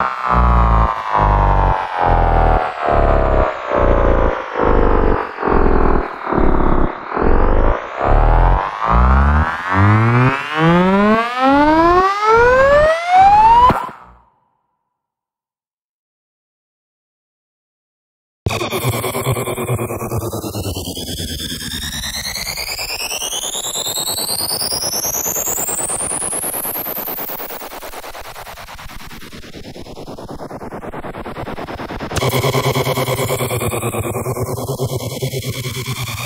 Ha ha ha ha! あっ!